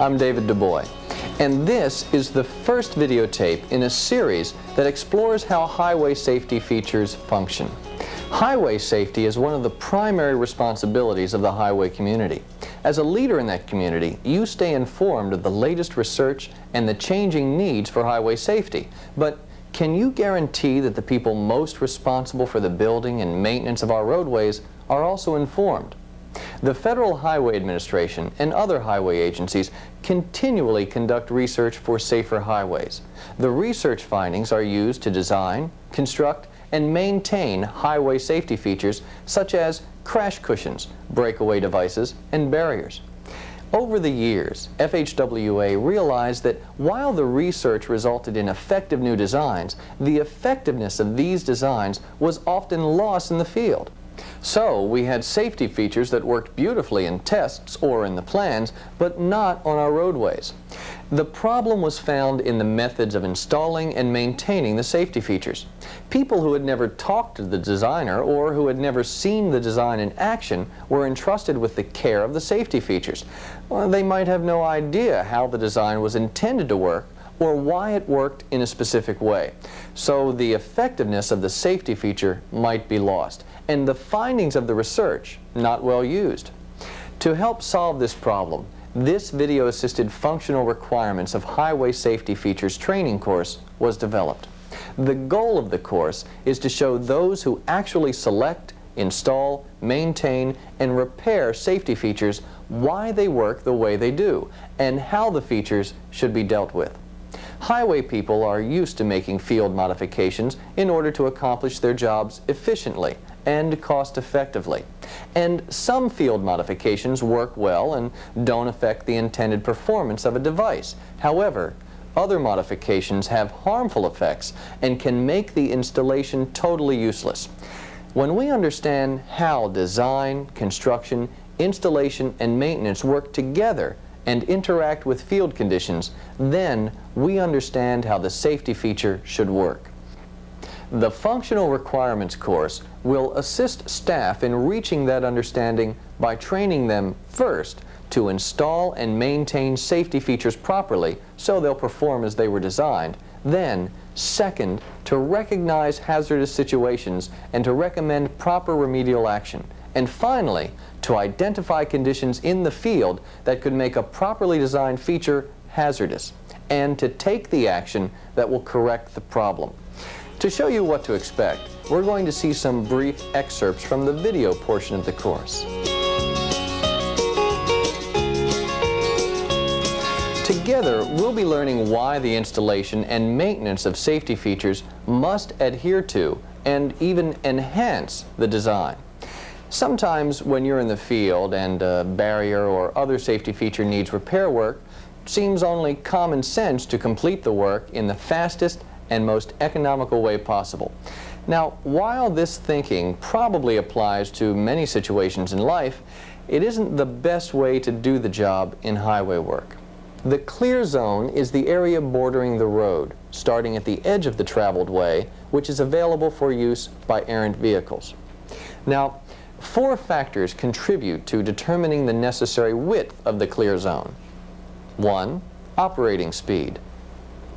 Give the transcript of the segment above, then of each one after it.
I'm David DuBois, and this is the first videotape in a series that explores how highway safety features function. Highway safety is one of the primary responsibilities of the highway community. As a leader in that community, you stay informed of the latest research and the changing needs for highway safety. But can you guarantee that the people most responsible for the building and maintenance of our roadways are also informed? The Federal Highway Administration and other highway agencies continually conduct research for safer highways. The research findings are used to design, construct, and maintain highway safety features such as crash cushions, breakaway devices, and barriers. Over the years, FHWA realized that while the research resulted in effective new designs, the effectiveness of these designs was often lost in the field. So we had safety features that worked beautifully in tests or in the plans, but not on our roadways. The problem was found in the methods of installing and maintaining the safety features. People who had never talked to the designer or who had never seen the design in action were entrusted with the care of the safety features. Well, they might have no idea how the design was intended to work or why it worked in a specific way. So the effectiveness of the safety feature might be lost, and the findings of the research not well used. To help solve this problem, this video-assisted functional requirements of highway safety features training course was developed. The goal of the course is to show those who actually select, install, maintain, and repair safety features why they work the way they do, and how the features should be dealt with. Highway people are used to making field modifications in order to accomplish their jobs efficiently and cost effectively. And some field modifications work well and don't affect the intended performance of a device. However, other modifications have harmful effects and can make the installation totally useless. When we understand how design, construction, installation, and maintenance work together and interact with field conditions, then we understand how the safety feature should work. The Functional Requirements course will assist staff in reaching that understanding by training them first to install and maintain safety features properly so they'll perform as they were designed. Then, second, to recognize hazardous situations and to recommend proper remedial action. And finally, to identify conditions in the field that could make a properly designed feature hazardous, and to take the action that will correct the problem. To show you what to expect, we're going to see some brief excerpts from the video portion of the course. Together, we'll be learning why the installation and maintenance of safety features must adhere to and even enhance the design. Sometimes when you're in the field and a barrier or other safety feature needs repair work, it seems only common sense to complete the work in the fastest and most economical way possible. Now, while this thinking probably applies to many situations in life, it isn't the best way to do the job in highway work. The clear zone is the area bordering the road, starting at the edge of the traveled way, which is available for use by errant vehicles. Now, Four factors contribute to determining the necessary width of the clear zone. One, operating speed.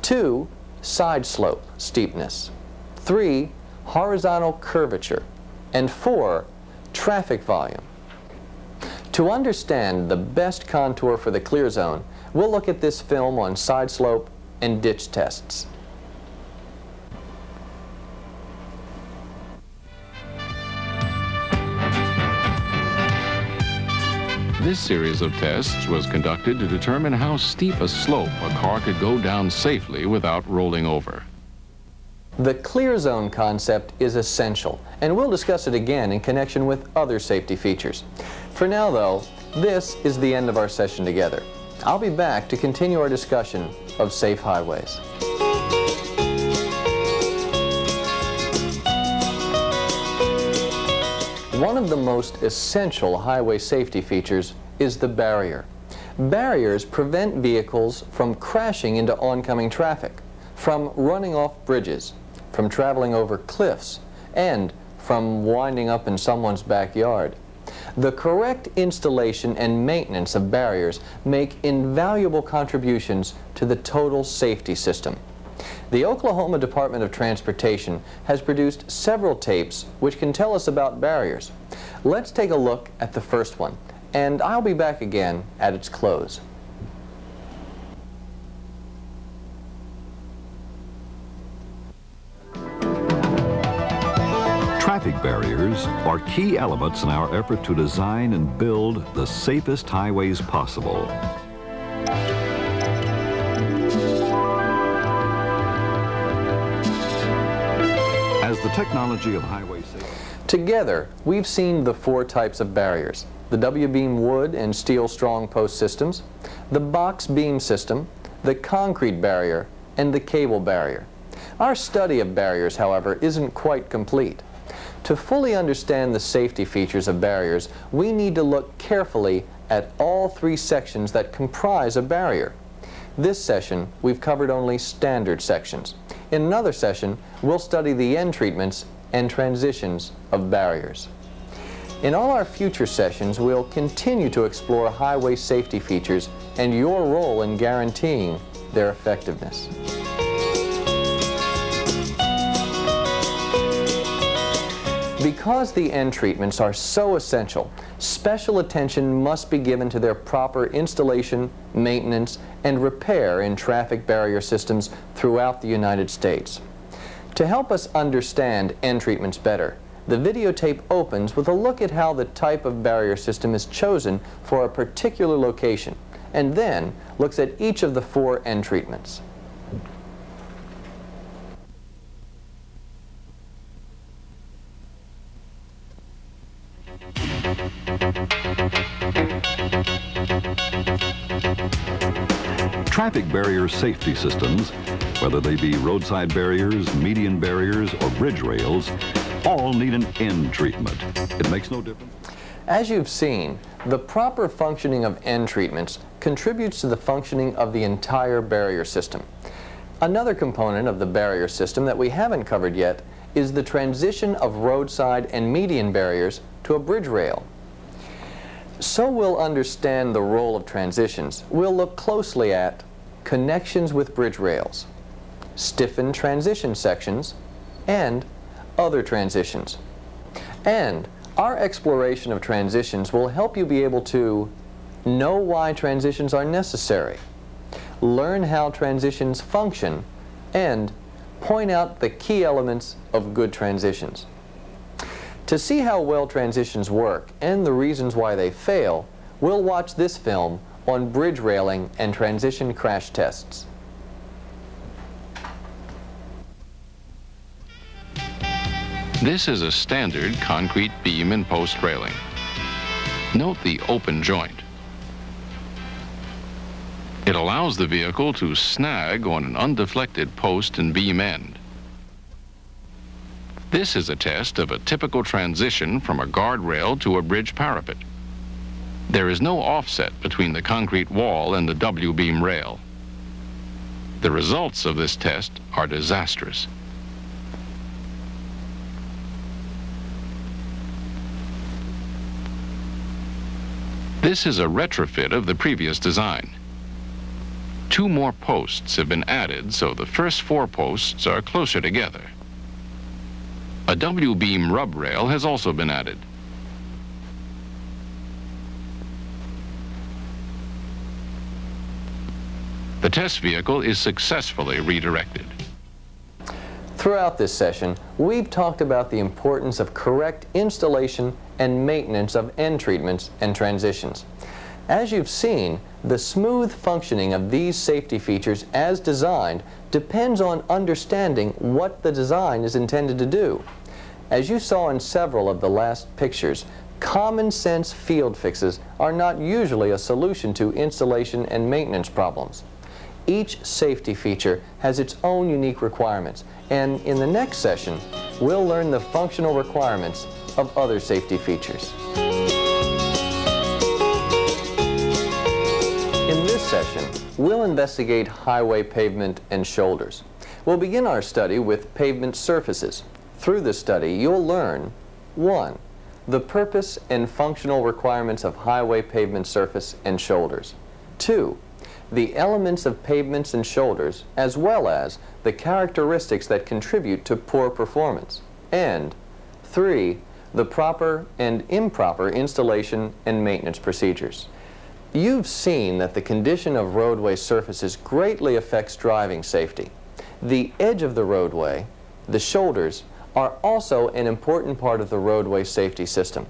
Two, side slope steepness. Three, horizontal curvature. And four, traffic volume. To understand the best contour for the clear zone, we'll look at this film on side slope and ditch tests. This series of tests was conducted to determine how steep a slope a car could go down safely without rolling over. The clear zone concept is essential, and we'll discuss it again in connection with other safety features. For now, though, this is the end of our session together. I'll be back to continue our discussion of safe highways. One of the most essential highway safety features is the barrier. Barriers prevent vehicles from crashing into oncoming traffic, from running off bridges, from traveling over cliffs, and from winding up in someone's backyard. The correct installation and maintenance of barriers make invaluable contributions to the total safety system. The Oklahoma Department of Transportation has produced several tapes which can tell us about barriers. Let's take a look at the first one, and I'll be back again at its close. Traffic barriers are key elements in our effort to design and build the safest highways possible. The technology of highway safety... Together, we've seen the four types of barriers. The W-beam wood and steel strong post systems, the box beam system, the concrete barrier, and the cable barrier. Our study of barriers, however, isn't quite complete. To fully understand the safety features of barriers, we need to look carefully at all three sections that comprise a barrier. This session, we've covered only standard sections. In another session, we'll study the end treatments and transitions of barriers. In all our future sessions, we'll continue to explore highway safety features and your role in guaranteeing their effectiveness. Because the end treatments are so essential, special attention must be given to their proper installation, maintenance, and repair in traffic barrier systems throughout the United States. To help us understand end treatments better, the videotape opens with a look at how the type of barrier system is chosen for a particular location, and then looks at each of the four end treatments. Traffic barrier safety systems, whether they be roadside barriers, median barriers, or bridge rails, all need an end treatment. It makes no difference. As you've seen, the proper functioning of end treatments contributes to the functioning of the entire barrier system. Another component of the barrier system that we haven't covered yet is the transition of roadside and median barriers to a bridge rail. So we'll understand the role of transitions, we'll look closely at connections with bridge rails, stiffened transition sections, and other transitions. And our exploration of transitions will help you be able to know why transitions are necessary, learn how transitions function, and point out the key elements of good transitions. To see how well transitions work and the reasons why they fail, we'll watch this film on bridge railing and transition crash tests. This is a standard concrete beam and post railing. Note the open joint. It allows the vehicle to snag on an undeflected post and beam end. This is a test of a typical transition from a guardrail to a bridge parapet. There is no offset between the concrete wall and the W-beam rail. The results of this test are disastrous. This is a retrofit of the previous design. Two more posts have been added so the first four posts are closer together. A W-beam rub rail has also been added. The test vehicle is successfully redirected. Throughout this session, we've talked about the importance of correct installation and maintenance of end treatments and transitions. As you've seen, the smooth functioning of these safety features as designed depends on understanding what the design is intended to do. As you saw in several of the last pictures, common sense field fixes are not usually a solution to installation and maintenance problems. Each safety feature has its own unique requirements, and in the next session, we'll learn the functional requirements of other safety features. In this session, we'll investigate highway pavement and shoulders. We'll begin our study with pavement surfaces. Through this study, you'll learn 1. the purpose and functional requirements of highway pavement surface and shoulders. 2. The elements of pavements and shoulders, as well as the characteristics that contribute to poor performance. And 3. The proper and improper installation and maintenance procedures. You've seen that the condition of roadway surfaces greatly affects driving safety. The edge of the roadway, the shoulders, are also an important part of the roadway safety system.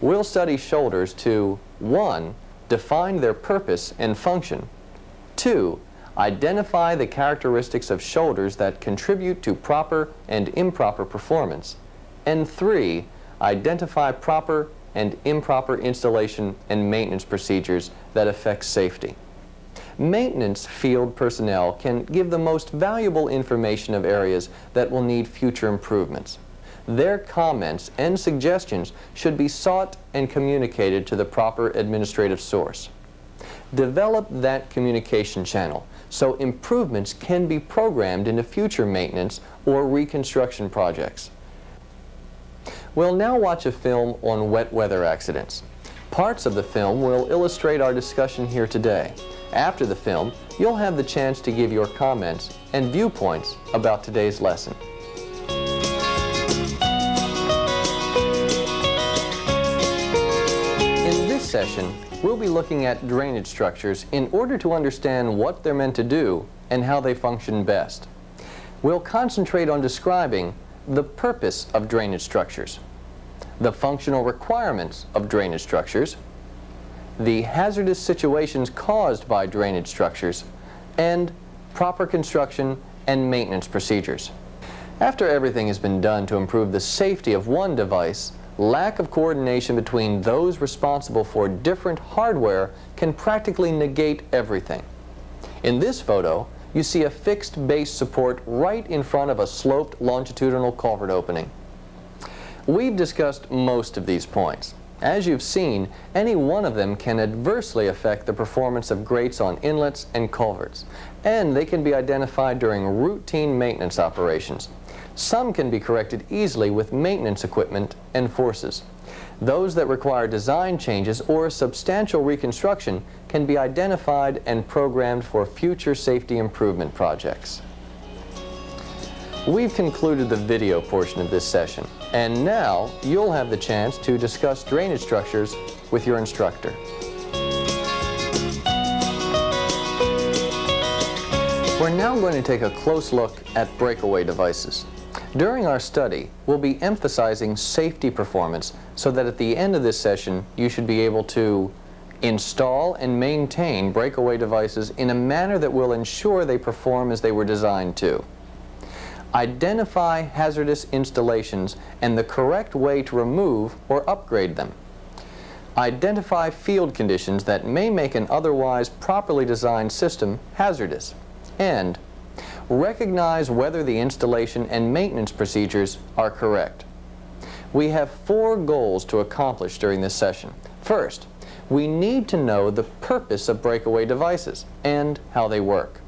We'll study shoulders to 1. Define their purpose and function. 2. Identify the characteristics of shoulders that contribute to proper and improper performance. And 3. Identify proper and improper installation and maintenance procedures that affect safety. Maintenance field personnel can give the most valuable information of areas that will need future improvements. Their comments and suggestions should be sought and communicated to the proper administrative source. Develop that communication channel so improvements can be programmed into future maintenance or reconstruction projects. We'll now watch a film on wet weather accidents. Parts of the film will illustrate our discussion here today. After the film, you'll have the chance to give your comments and viewpoints about today's lesson. In this session, we'll be looking at drainage structures in order to understand what they're meant to do and how they function best. We'll concentrate on describing the purpose of drainage structures, the functional requirements of drainage structures, the hazardous situations caused by drainage structures, and proper construction and maintenance procedures. After everything has been done to improve the safety of one device, lack of coordination between those responsible for different hardware can practically negate everything. In this photo, you see a fixed base support right in front of a sloped longitudinal culvert opening. We've discussed most of these points. As you've seen, any one of them can adversely affect the performance of grates on inlets and culverts, and they can be identified during routine maintenance operations. Some can be corrected easily with maintenance equipment and forces. Those that require design changes or substantial reconstruction can be identified and programmed for future safety improvement projects. We've concluded the video portion of this session, and now you'll have the chance to discuss drainage structures with your instructor. We're now going to take a close look at breakaway devices. During our study, we'll be emphasizing safety performance so that at the end of this session, you should be able to install and maintain breakaway devices in a manner that will ensure they perform as they were designed to. Identify hazardous installations and the correct way to remove or upgrade them. Identify field conditions that may make an otherwise properly designed system hazardous. And recognize whether the installation and maintenance procedures are correct. We have four goals to accomplish during this session. First, we need to know the purpose of breakaway devices and how they work.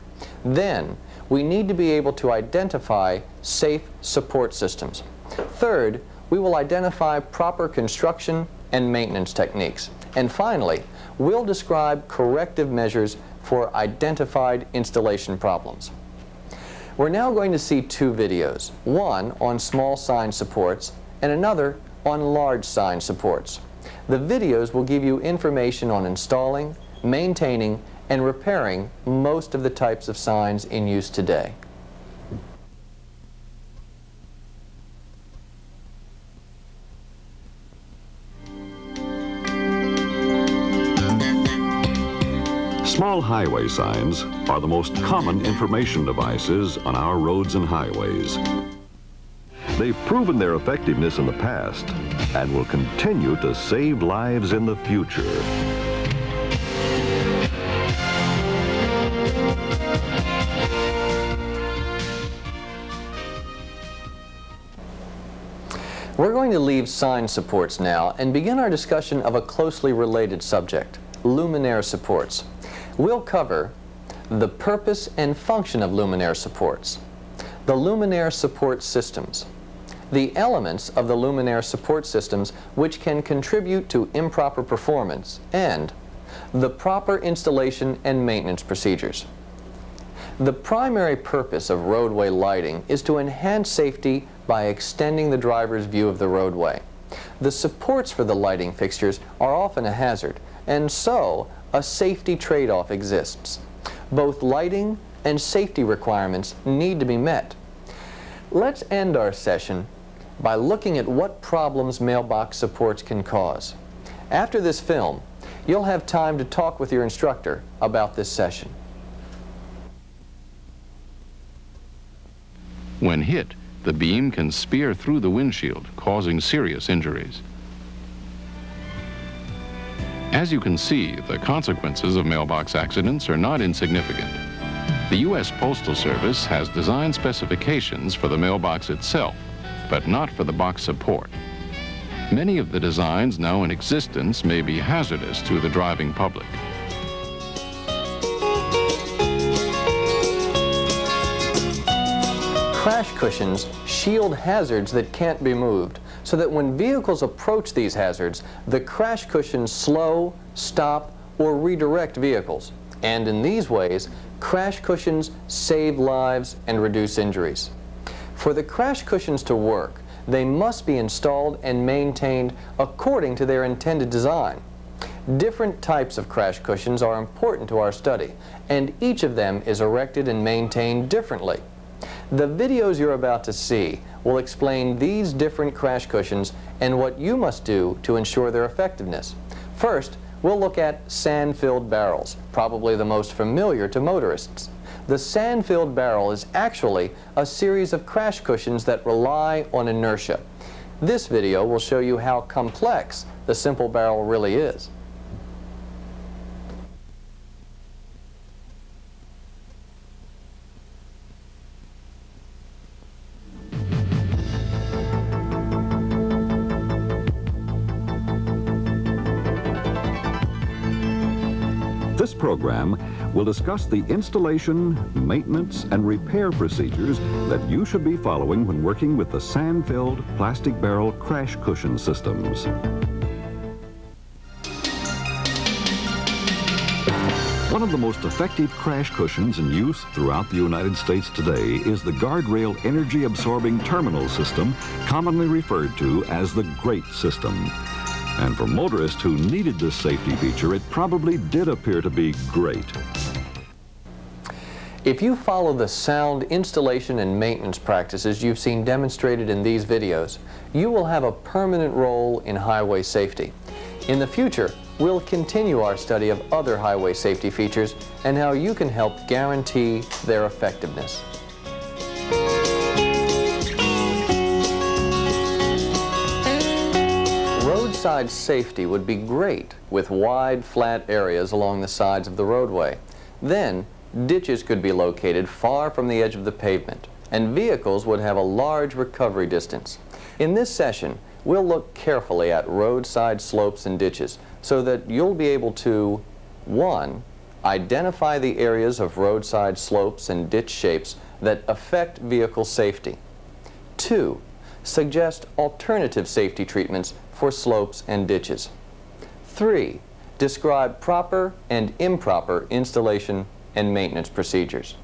Then, we need to be able to identify safe support systems. Third, we will identify proper construction and maintenance techniques. And finally, we'll describe corrective measures for identified installation problems. We're now going to see two videos, one on small sign supports and another on large sign supports. The videos will give you information on installing, maintaining, and repairing most of the types of signs in use today. Small highway signs are the most common information devices on our roads and highways. They've proven their effectiveness in the past and will continue to save lives in the future. We're going to leave sign supports now and begin our discussion of a closely related subject, luminaire supports. We'll cover the purpose and function of luminaire supports, the luminaire support systems, the elements of the luminaire support systems which can contribute to improper performance, and the proper installation and maintenance procedures. The primary purpose of roadway lighting is to enhance safety by extending the driver's view of the roadway. The supports for the lighting fixtures are often a hazard, and so a safety trade-off exists. Both lighting and safety requirements need to be met. Let's end our session by looking at what problems mailbox supports can cause. After this film, you'll have time to talk with your instructor about this session. When hit, the beam can spear through the windshield, causing serious injuries. As you can see, the consequences of mailbox accidents are not insignificant. The U.S. Postal Service has design specifications for the mailbox itself, but not for the box support. Many of the designs now in existence may be hazardous to the driving public. Crash cushions shield hazards that can't be moved, so that when vehicles approach these hazards, the crash cushions slow, stop, or redirect vehicles. And in these ways, crash cushions save lives and reduce injuries. For the crash cushions to work, they must be installed and maintained according to their intended design. Different types of crash cushions are important to our study, and each of them is erected and maintained differently. The videos you're about to see will explain these different crash cushions and what you must do to ensure their effectiveness. First, we'll look at sand-filled barrels, probably the most familiar to motorists. The sand-filled barrel is actually a series of crash cushions that rely on inertia. This video will show you how complex the simple barrel really is. Program will discuss the installation, maintenance, and repair procedures that you should be following when working with the sand-filled plastic barrel crash cushion systems. One of the most effective crash cushions in use throughout the United States today is the guardrail energy absorbing terminal system, commonly referred to as the GREAT system. And for motorists who needed this safety feature, it probably did appear to be great. If you follow the sound installation and maintenance practices you've seen demonstrated in these videos, you will have a permanent role in highway safety. In the future, we'll continue our study of other highway safety features and how you can help guarantee their effectiveness. Roadside safety would be great with wide, flat areas along the sides of the roadway. Then, ditches could be located far from the edge of the pavement, and vehicles would have a large recovery distance. In this session, we'll look carefully at roadside slopes and ditches so that you'll be able to, one, identify the areas of roadside slopes and ditch shapes that affect vehicle safety. Two, suggest alternative safety treatments for slopes and ditches. Three, describe proper and improper installation and maintenance procedures.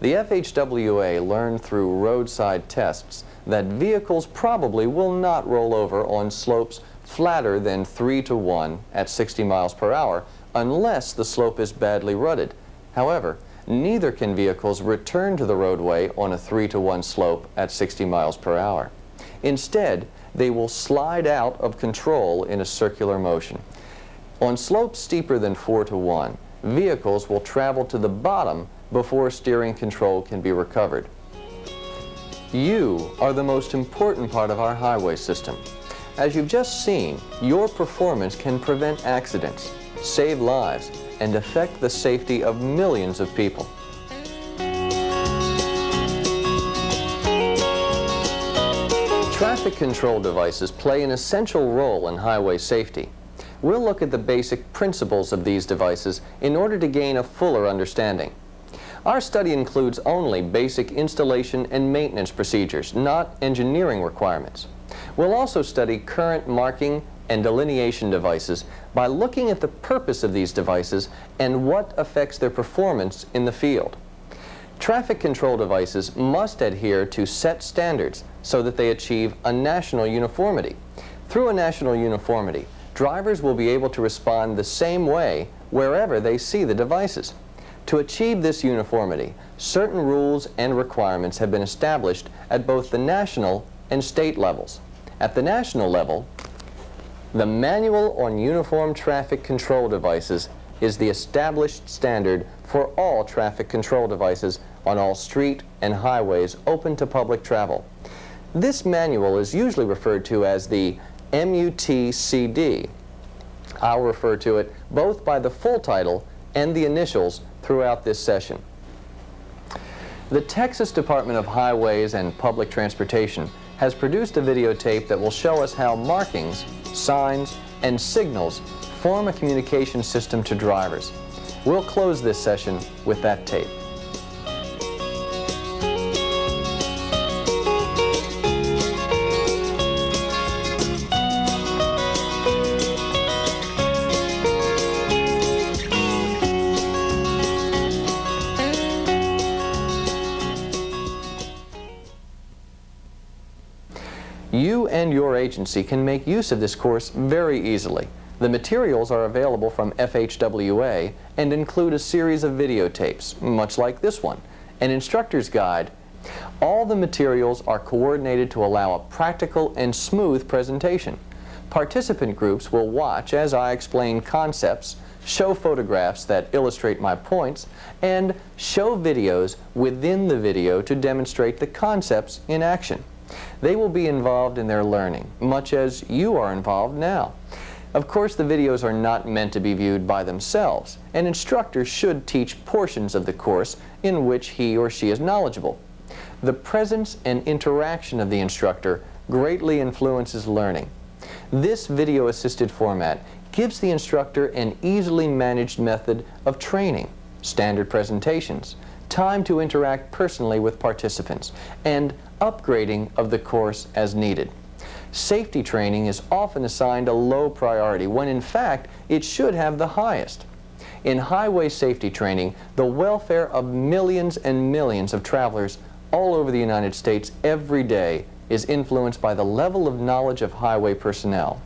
The FHWA learned through roadside tests that vehicles probably will not roll over on slopes flatter than 3 to 1 at 60 miles per hour unless the slope is badly rutted. However, neither can vehicles return to the roadway on a 3 to 1 slope at 60 miles per hour. Instead, they will slide out of control in a circular motion. On slopes steeper than 4 to 1, vehicles will travel to the bottom before steering control can be recovered. You are the most important part of our highway system. As you've just seen, your performance can prevent accidents, save lives, and affect the safety of millions of people. Traffic control devices play an essential role in highway safety. We'll look at the basic principles of these devices in order to gain a fuller understanding. Our study includes only basic installation and maintenance procedures, not engineering requirements. We'll also study current marking and delineation devices by looking at the purpose of these devices and what affects their performance in the field. Traffic control devices must adhere to set standards so that they achieve a national uniformity. Through a national uniformity, drivers will be able to respond the same way wherever they see the devices. To achieve this uniformity, certain rules and requirements have been established at both the national and state levels. At the national level, the Manual on Uniform Traffic Control Devices is the established standard for all traffic control devices on all street and highways open to public travel. This manual is usually referred to as the MUTCD. I'll refer to it both by the full title and the initials throughout this session. The Texas Department of Highways and Public Transportation has produced a videotape that will show us how markings, signs, and signals form a communication system to drivers. We'll close this session with that tape. You and your agency can make use of this course very easily. The materials are available from FHWA and include a series of videotapes, much like this one, an instructor's guide. All the materials are coordinated to allow a practical and smooth presentation. Participant groups will watch as I explain concepts, show photographs that illustrate my points, and show videos within the video to demonstrate the concepts in action. They will be involved in their learning, much as you are involved now. Of course, the videos are not meant to be viewed by themselves. An instructor should teach portions of the course in which he or she is knowledgeable. The presence and interaction of the instructor greatly influences learning. This video-assisted format gives the instructor an easily managed method of training, standard presentations, time to interact personally with participants, and upgrading of the course as needed. Safety training is often assigned a low priority when in fact it should have the highest. In highway safety training, the welfare of millions and millions of travelers all over the United States every day is influenced by the level of knowledge of highway personnel.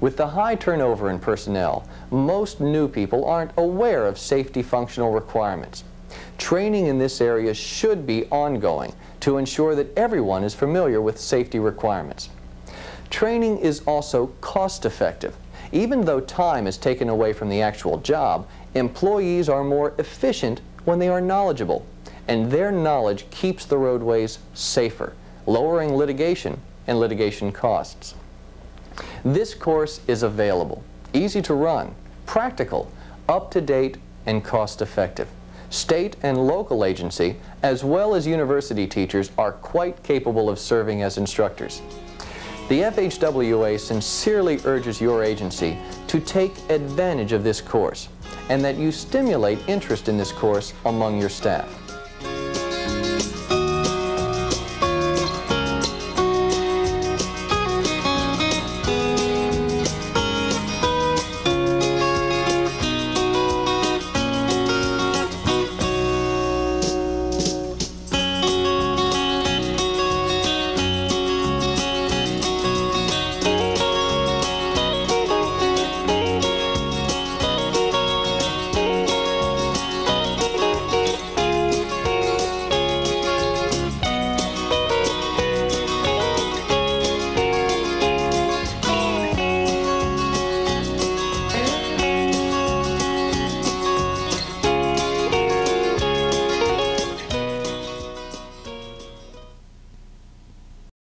With the high turnover in personnel, most new people aren't aware of safety functional requirements. Training in this area should be ongoing to ensure that everyone is familiar with safety requirements. Training is also cost effective. Even though time is taken away from the actual job, employees are more efficient when they are knowledgeable, and their knowledge keeps the roadways safer, lowering litigation and litigation costs. This course is available, easy to run, practical, up-to-date, and cost-effective. State and local agency, as well as university teachers, are quite capable of serving as instructors. The FHWA sincerely urges your agency to take advantage of this course and that you stimulate interest in this course among your staff.